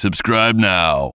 Subscribe now.